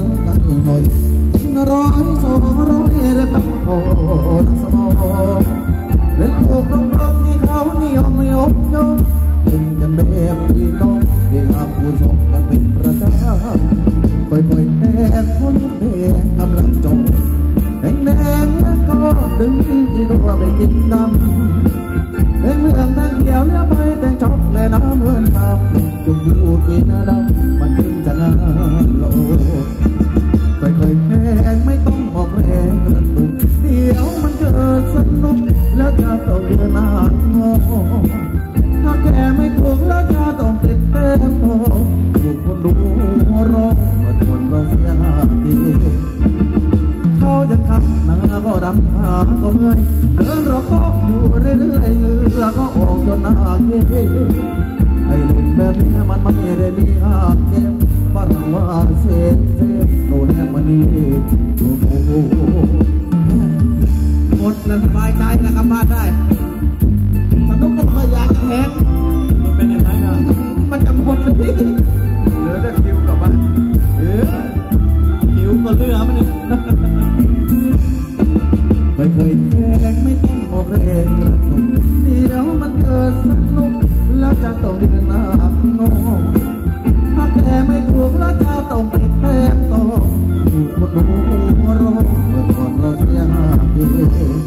នដល់នុយទីនរនសូរងហេរតពោរសមលើកោក្រុមក្រុមនេះខោនិយមយោញោមពេញចំបែបពីតងវាអាពូសងបានពេញប្រសាបុយបុយតែខ្លួនទេអំឡំចុងតែណែនក៏ដឹងទីនោះបែបទីណាំតែមើលតាមតែយកលើបាយតែចប់លែនអមឿនតាមជុំយូរពីណាដល់ เดินาโง่ถ้าแกไม่ถูกแล้วจะต้องติดเต็มโตอยู่คนดูร้องมาทนคนก็เสียดีเขาจะทักหน้าก็ดำหาก็เมื่ยเดินเรากอยู่เรื่อยๆเงือก็ออกจนหน้าเย้ไอ้ลุงแบบนี้มันไม่ได้มีอาเก็บปัญหาเสียเสียโดนแหกมันนี่โอ้โห หมละสบายใจนะครับบ้านได้ มันต้องต้องขยะแข็งมันเป็นยังไงนะมันจะหมดเลยเหลือแต่คิวกับบ้านเออคิวก็เลือมันไม่เคยแกงไม่ต้องบอกเองละทุกนี่เามันเกิดสนุกแล้วจะต้องเดินหน้าโน้ถ้าแกไม่ถูกแล้วจะต้องเปแพ้ต่ออยู่บนหัวโรง world.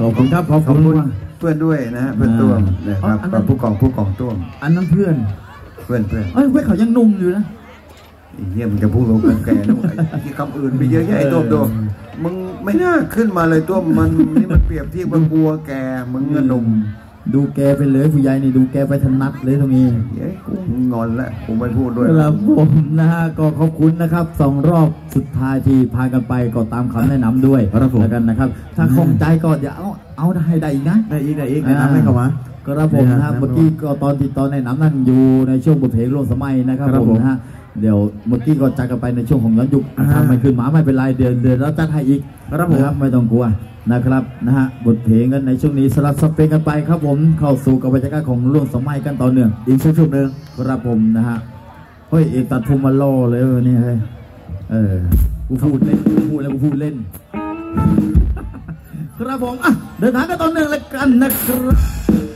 ขอบคุณครับขอบคุณเพื่อนด้วยนะฮะเพื่อนต้วมนะครับอ๋ออันนั้นผู้กองผู้กองต้วมอันนั้นเพื่อนเพื่อนเพื่อนเอ้ยเว้ยเขายังหนุ่มอยู่นะ ไอ้เยี่ยมงจะพูดลงกันแกนะไอ้ที่คำอื่นไปเยอะแยะไอ้ต้วมต้วมมึงไม่น่าขึ้นมาเลยต้วมมันนี่มันเปรียบเทียบกับกลัวแกมึงเงินนม ดูแกไปเลยผู้ใหญ่นี่ดูแกไปถนัดเลยตรงนี้เย้ยกูงอนแล้วกูไม่พูดด้วยครับผมนะฮะก็ขอบคุณนะครับสองรอบสุดท้ายที่พากันไปก็ตามคำแนะนำด้วยครับผมแล้วกันนะครับ ถ้าคงใจก็อย่าเอาเอาได้ได้อีกนะได้อีกได้อีกแนะนำให้เขามาก็รับผมนะนะคครัรับบเมื่อกี้ก็ตอนที่ตอนในน้ำนั่นอยู่ในช่วงบทเพลงร่วมสมัยนะครับครับผผมมนะฮะ เดี๋ยวเมื่อกี้ก็จัดกันไปในช่วงของย้อนยุคอ่าทำไม่ขึ้นมาไม่เป็นไรเดี๋ยวเดี๋ยวเราจัดให้อีกครับผมนะไม่ต้องกลัวนะครับนะฮะบทเพลงกันในช่วงนี้สลับสับเพลงกันไปครับผมเข้าสู่กับบรรยากาศของร่วมสมัยกันต่อเนื่องอีกช่วงหนึ่งครับผมนะฮะเฮ้ยเอกตัดภูมิมาล่อเลยวันนี้เฮ้ยเออกูพูดเล่นกูพูดแล้วกูพูดเล่น ครับผมอะเดินทางกันต่อเนื่องแล้วกันนะครับ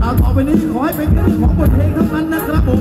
เอาต่อไปนี้ขอให้เป็นเรื่องของบทเพลงเท่านั้นนะครับผม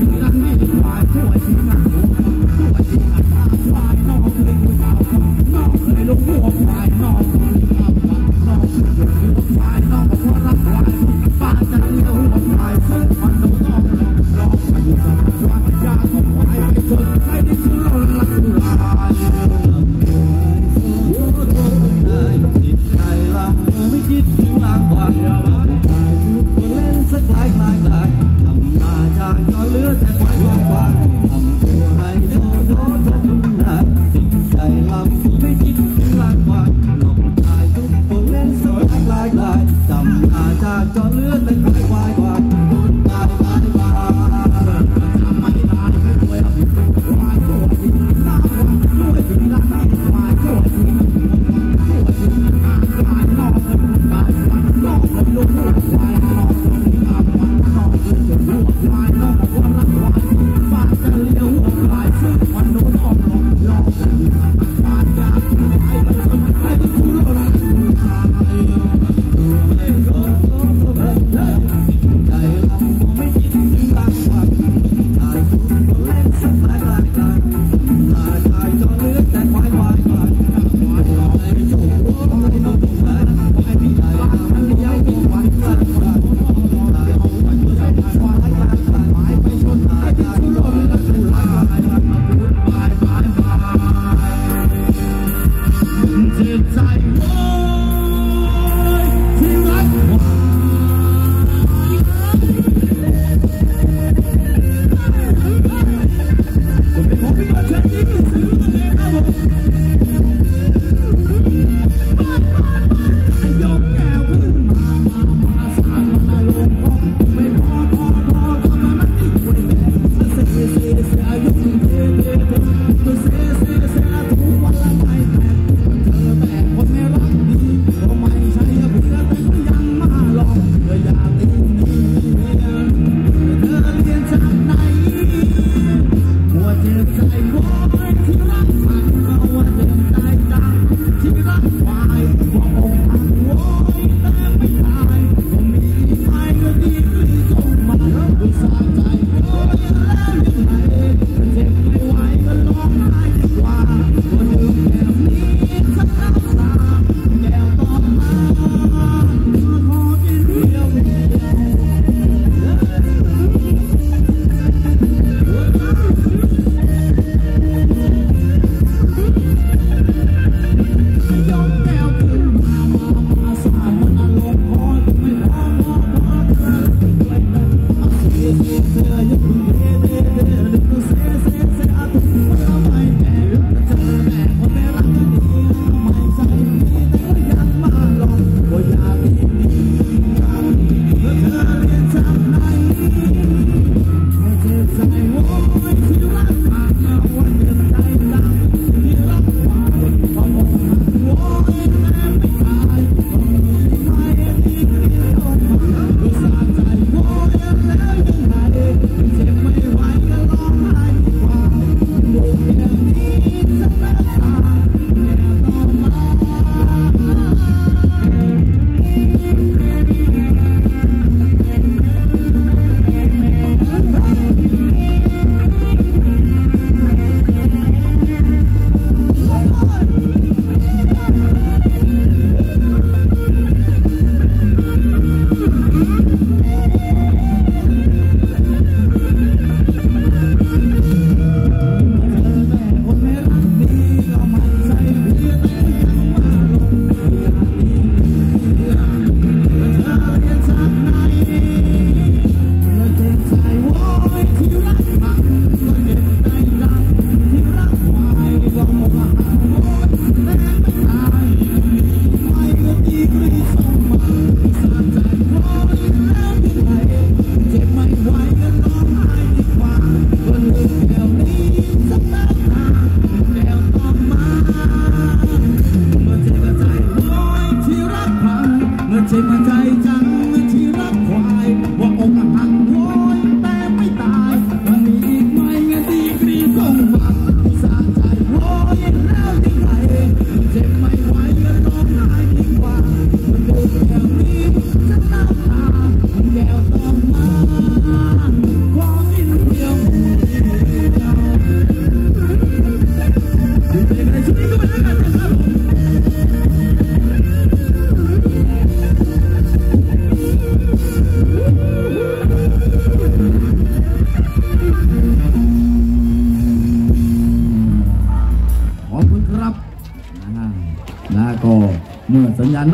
Thank you.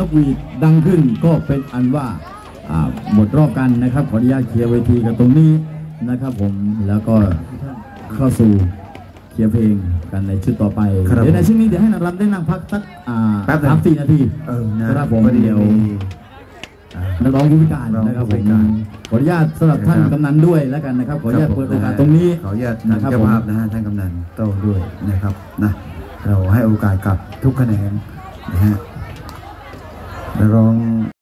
กหวีดดังขึ้นก็เป็นอันว่าอ่าหมดรอบกันนะครับ ขออนุญาตเคลียร์เวทีกันตรงนี้นะครับ ผมแล้วก็เข้าสู่เคลียร์เพลงกันในชุดต่อไปครับเดี๋ยวในช่วงนี้เดี๋ยวให้นางรำได้นั่งพักสักอ่าแป๊บหนึ่งสามสี่นาทีเออนะครับผมพอดีเดี๋ยวมีอ่านักร้องผู้พิการนักร้องนะครับผู้ผพิมการขออนุญาตสำหรับท่านนะครับกำนันด้วยแล้วกันนะครับ ขออนุญาตครับเปิดผมโอกาสตรงนี้ขออนุญาตนะทางครับเจ้าผมภาพนะฮะท่านกำนันโต้ด้วยนะครับนะเราให้โอกาสกับทุกคะแนนนะฮะ นักร้อง